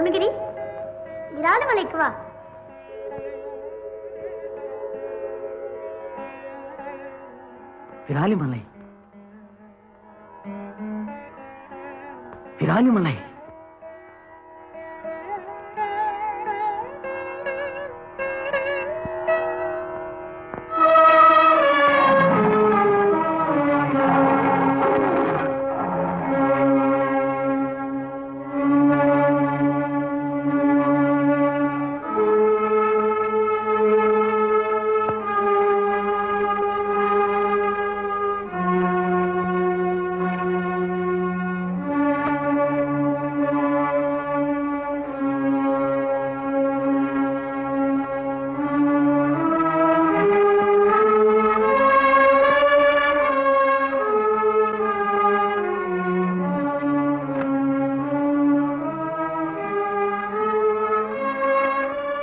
அருணகிரி விராலிமலைக்கு வா விராலிமலை விராலிமலை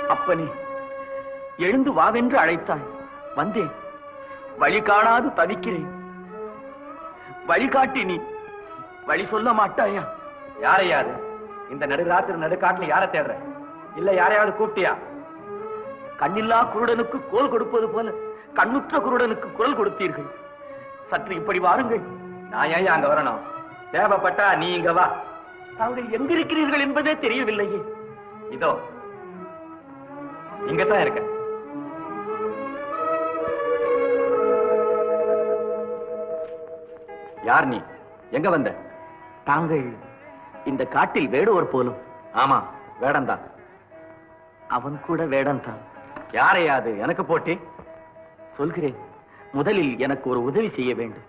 அப்பனே எழுந்து வாவென்று அழைத்தாய். வந்தேன். வழி காணாது தவிக்கிறேன். வழிகாட்டி நீ. வழி சொல்ல மாட்டாயா? யாரையாது இந்த நடுராத்திரி நடுக்காட்டுல யாரை தேடுற? இல்ல யாரையாவது கூப்பிட்டியா? கண்ணில்லா குருடனுக்கு கோல் கொடுப்பது போல கண்ணுற்ற குருடனுக்கு குரல் கொடுத்தீர்கள். சற்று இப்படி வாருங்கள். நான் ஏன் அங்க வரணும்? தேவைப்பட்டா நீ இங்க வா. தாங்கள் எங்கிருக்கிறீர்கள் என்பதே தெரியவில்லையே. இதோ இங்கதான் இருக்க யார் நீ? எங்க வந்த? தாங்கள் இந்த காட்டில் வேடுவர் போலும். ஆமா வேடந்தான். அவன் கூட வேடன்தான் யாரையாது? எனக்கு போட்டி. சொல்கிறேன் முதலில் எனக்கு ஒரு உதவி செய்ய வேண்டும்.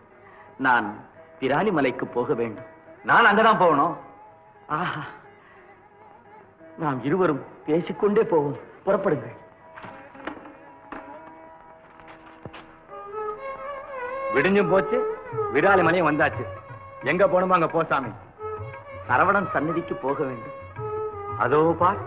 நான் பிராலிமலைக்கு போக வேண்டும். நான் அங்கதான் போகணும். ஆஹா. நாம் இருவரும் பேசிக்கொண்டே போவோம். புறப்படுங்கள். விடிஞ்சும் போச்சு. விராலி மலையும் வந்தாச்சு. எங்க போனோமோ அங்க போ சாமி. சரவணன் சந்நிதிக்கு போக வேண்டும். அதோ பார்.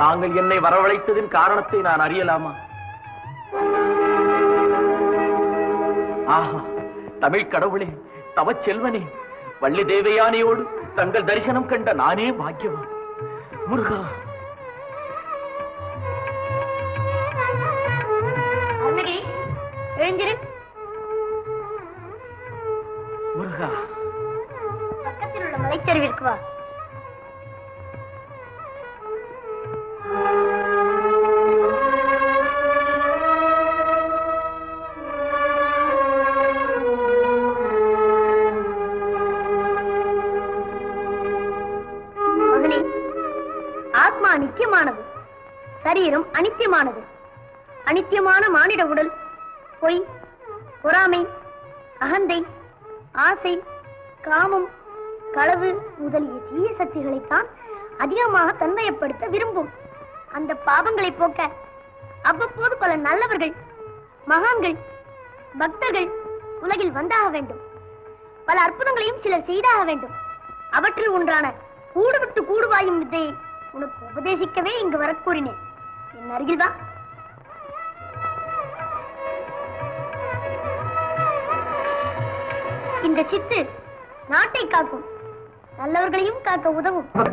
தாங்கள் என்னை வரவழைத்ததின் காரணத்தை நான் அறியலாமா? ஆஹா தமிழ் கடவுளே தவச் செல்வனே வள்ளி தேவயானையோடு தங்கள் தரிசனம் கண்ட நானே பாக்கியவான். முருகா. எழுந்திரு. முருகா. பக்கத்தில் உள்ள மலைச்சரிவிற்கு வா. நித்தியமானது சரீரம் அனித்தியமானது. அனித்தியமான மானிட உடல் பொய் பொறாமை அகந்தை ஆசை காமம் களவு முதலிய தீய சக்திகளைத்தான் அதிகமாக தன்மயப்படுத்த விரும்பும். அந்த பாவங்களை போக்க அவ்வப்போது பல நல்லவர்கள் மகான்கள் பக்தர்கள் உலகில் வந்தாக வேண்டும். பல அற்புதங்களையும் சிலர் செய்தாக வேண்டும். அவற்றில் ஒன்றான கூடுவிட்டு கூடுவாயும் வித்தையை உனக்கு உபதேசிக்கவே இங்கு வரக்கூறினேன் என் அருகில் வா. இந்த சித்து நாட்டை காக்கும். நல்லவர்களையும் காக்க உதவும்.